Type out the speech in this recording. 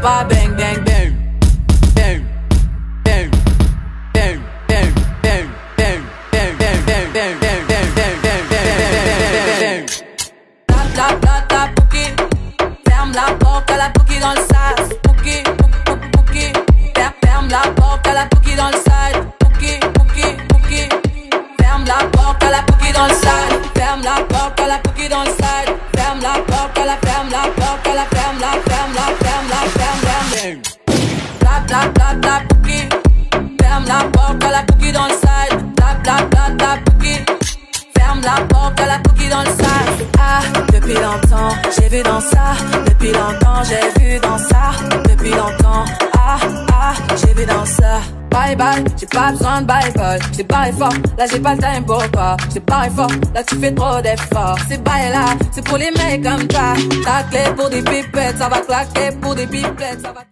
pas bang bang bang. Bang. Bang. Bang. Bang. Bang. Bang. Bang. Bang. Bang. Bang. Bang. Ferme la porte à la Pouki dans le. Pouki. Ferme la porte à la Pouki dans le. Pouki. Ferme la porte Bla bla Pouki. Ferme la porte à la Pouki dans le. Bla bla bla bla Pouki. Ferme la porte à la cookie dans le sac. Ah, depuis longtemps, j'ai vu dans ça. Depuis longtemps, j'ai vu dans ça. Depuis longtemps, ah, ah, j'ai vu dans ça. Bye bye, j'ai pas besoin de bye bye. J'ai barré fort, là j'ai pas le time pour toi. J'ai barré fort, là tu fais trop d'efforts. C'est bye là, c'est pour les mecs comme toi. Ta clé pour des pipettes, ça va claquer pour des pipettes, ça va